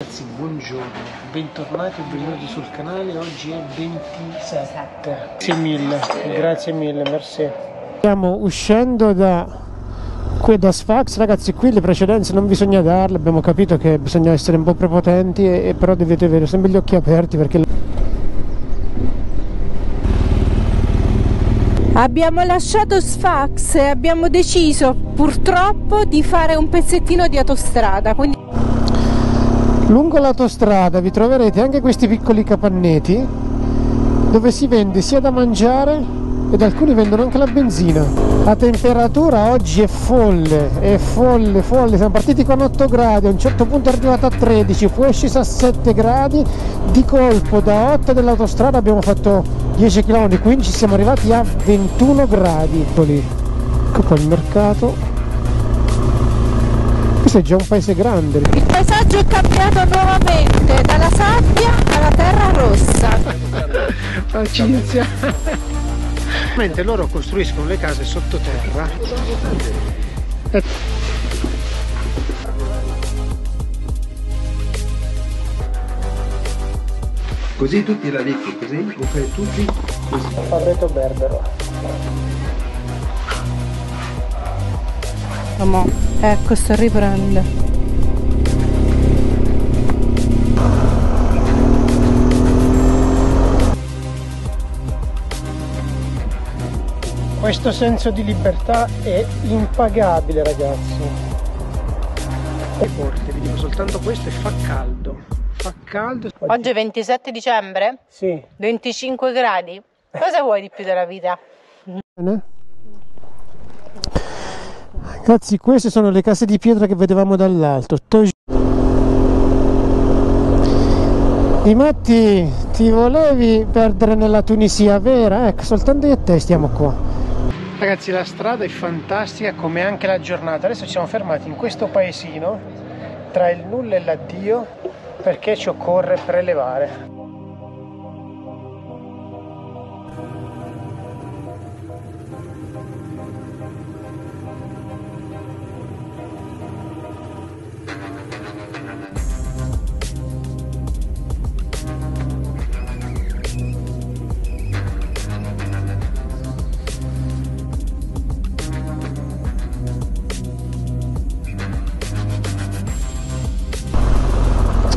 Ragazzi, buongiorno, bentornati e benvenuti sul canale, oggi è 27. Grazie mille, grazie mille, merci. Stiamo uscendo da qui da Sfax, ragazzi, qui le precedenze non bisogna darle, abbiamo capito che bisogna essere un po' prepotenti, e, e però dovete avere sempre gli occhi aperti perché... Abbiamo lasciato Sfax e abbiamo deciso purtroppo di fare un pezzettino di autostrada, quindi Lungo l'autostrada vi troverete anche questi piccoli capanneti dove si vende sia da mangiare ed alcuni vendono anche la benzina. La temperatura oggi è folle, è folle, folle. Siamo partiti con 8 gradi, a un certo punto è arrivata a 13, poi è scesa a 7 gradi. Di colpo da 8 dell'autostrada abbiamo fatto 10 km, quindi ci siamo arrivati a 21 gradi. Ecco qua il mercato. Questo è già un paese grande. il paesaggio è cambiato nuovamente dalla sabbia alla terra rossa. Pacizia. Mentre loro costruiscono le case sottoterra. Così tutti la dico, così lo fai tutti così. Fabreto Berbero. Amo, ecco, sto riprende. Questo senso di libertà è impagabile ragazzi. E forte, vi dico soltanto questo e fa caldo. Fa caldo. Oggi è 27 dicembre, Sì. 25 gradi. Cosa vuoi di più della vita? Bene. Ragazzi, queste sono le case di pietra che vedevamo dall'alto. Di Matti, ti volevi perdere nella Tunisia, vera? Ecco, soltanto io e te stiamo qua. Ragazzi, la strada è fantastica come anche la giornata. Adesso ci siamo fermati in questo paesino tra il nulla e l'addio perché ci occorre prelevare.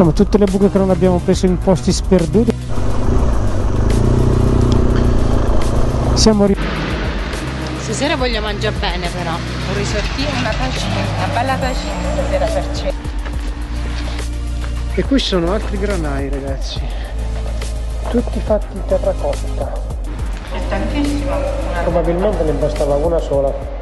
Insomma, tutte le buche che non abbiamo preso in posti sperduti. Siamo ri- Stasera voglio mangiare bene però. Un risottino, una tacina, una bella tacina stasera per cena. E qui ci sono altri granai, ragazzi. Tutti fatti in terracotta. È tantissimo. Probabilmente ne bastava una sola.